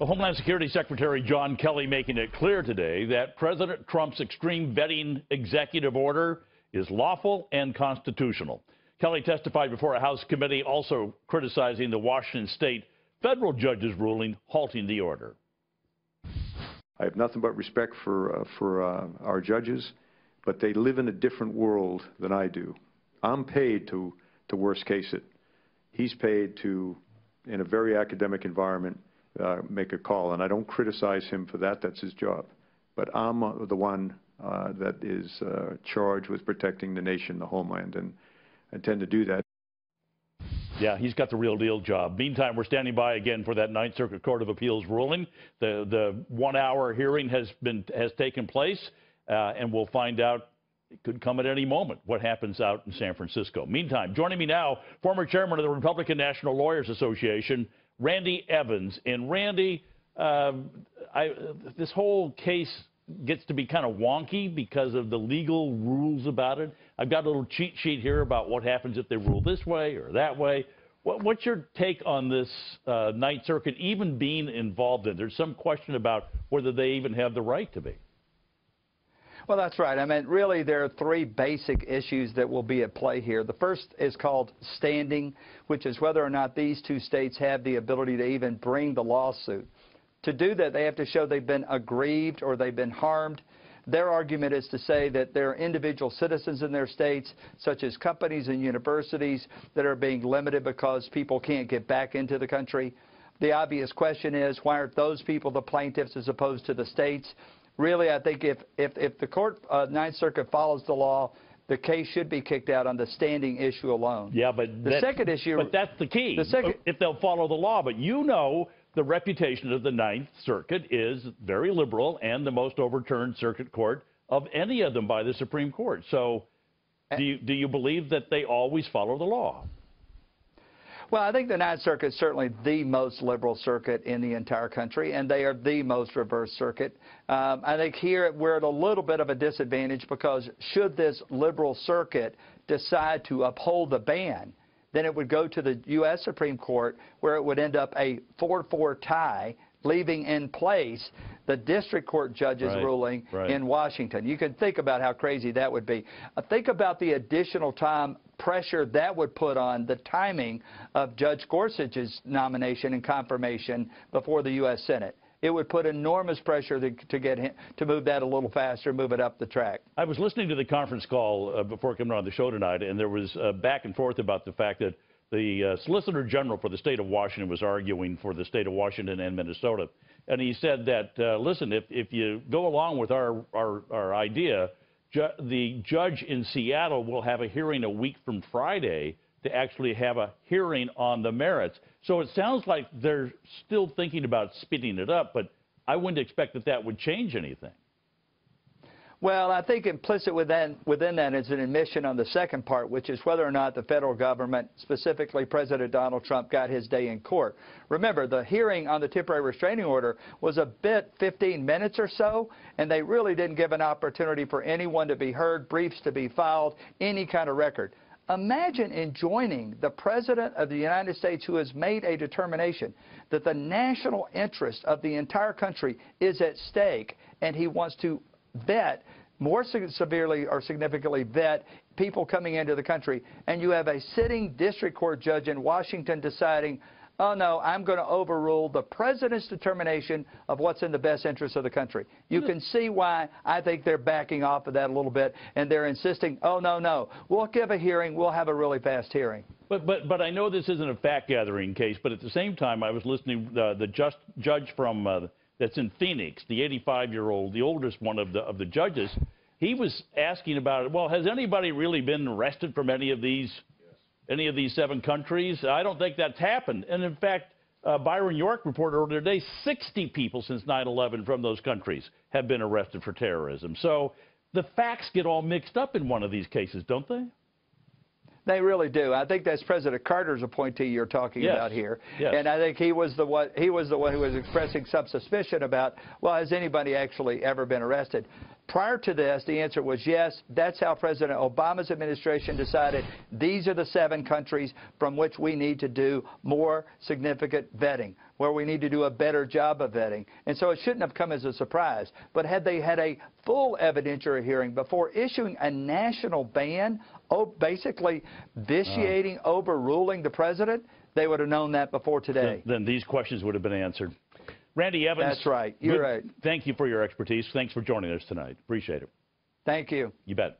The Homeland Security Secretary John Kelly making it clear today that President Trump's extreme vetting executive order is lawful and constitutional. Kelly testified before a House committee also criticizing the Washington state federal judge's ruling halting the order. I have nothing but respect for, uh, for uh, our judges, but they live in a different world than I do. I'm paid to, to worst case it. He's paid to, in a very academic environment, uh, make a call. And I don't criticize him for that. That's his job. But I'm uh, the one uh, that is uh, charged with protecting the nation, the homeland, and I intend to do that. Yeah, he's got the real deal job. Meantime, we're standing by again for that Ninth Circuit Court of Appeals ruling. The the one hour hearing has been has taken place, uh, and we'll find out. It could come at any moment. What happens out in San Francisco? Meantime, joining me now, former chairman of the Republican National Lawyers Association, Randy Evans. And Randy, um, I, this whole case gets to be kind of wonky because of the legal rules about it. I've got a little cheat sheet here about what happens if they rule this way or that way. What, what's your take on this uh, Ninth Circuit even being involved in? There's some question about whether they even have the right to be. Well, that's right. I mean, really, there are three basic issues that will be at play here. The first is called standing, which is whether or not these two states have the ability to even bring the lawsuit. To do that, they have to show they've been aggrieved or they've been harmed. Their argument is to say that there are individual citizens in their states, such as companies and universities, that are being limited because people can't get back into the country. The obvious question is, why aren't those people the plaintiffs as opposed to the states? Really, I think if, if, if the court, uh, Ninth Circuit follows the law, the case should be kicked out on the standing issue alone. Yeah, but the second issue. But that's the key. The second, if they'll follow the law, but you know the reputation of the Ninth Circuit is very liberal and the most overturned circuit court of any of them by the Supreme Court. So, do you do you believe that they always follow the law? Well, I think the Ninth Circuit is certainly the most liberal circuit in the entire country, and they are the most reverse circuit. Um, I think here we're at a little bit of a disadvantage because should this liberal circuit decide to uphold the ban, then it would go to the U.S. Supreme Court where it would end up a 4-4 tie leaving in place the district court judge's right, ruling right. in Washington. You can think about how crazy that would be. Uh, think about the additional time pressure that would put on the timing of Judge Gorsuch's nomination and confirmation before the U.S. Senate. It would put enormous pressure to, to get him, to move that a little faster, move it up the track. I was listening to the conference call uh, before coming on the show tonight, and there was uh, back and forth about the fact that the uh, Solicitor General for the state of Washington was arguing for the state of Washington and Minnesota. And he said that, uh, listen, if, if you go along with our, our, our idea, ju the judge in Seattle will have a hearing a week from Friday to actually have a hearing on the merits. So it sounds like they're still thinking about speeding it up, but I wouldn't expect that that would change anything. Well, I think implicit within, within that is an admission on the second part, which is whether or not the federal government, specifically President Donald Trump, got his day in court. Remember, the hearing on the temporary restraining order was a bit 15 minutes or so, and they really didn't give an opportunity for anyone to be heard, briefs to be filed, any kind of record. Imagine enjoining the President of the United States who has made a determination that the national interest of the entire country is at stake and he wants to vet more severely or significantly vet people coming into the country, and you have a sitting district court judge in Washington deciding, oh no, I'm going to overrule the president's determination of what's in the best interest of the country. You can see why I think they're backing off of that a little bit, and they're insisting, oh no, no, we'll give a hearing, we'll have a really fast hearing. But but but I know this isn't a fact gathering case, but at the same time, I was listening uh, the just judge from. Uh, that's in Phoenix, the 85-year-old, the oldest one of the of the judges, he was asking about it. Well, has anybody really been arrested from any of these. Any of these seven countries? I don't think that's happened. And in fact, uh, Byron York reported earlier today 60 people since 9/11 from those countries have been arrested for terrorism. So the facts get all mixed up in one of these cases, don't they? They really do. I think that's President Carter's appointee you're talking yes. about here, yes. and I think he was the one. He was the one who was expressing some suspicion about. Well, has anybody actually ever been arrested? Prior to this, the answer was yes. That's how President Obama's administration decided these are the seven countries from which we need to do more significant vetting, where we need to do a better job of vetting. And so it shouldn't have come as a surprise. But had they had a full evidentiary hearing before issuing a national ban, oh, basically vitiating, uh-huh. overruling the president, they would have known that before today. Then these questions would have been answered. Randy Evans. That's right. You're good- right. Thank you for your expertise. Thanks for joining us tonight. Appreciate it. Thank you. You bet.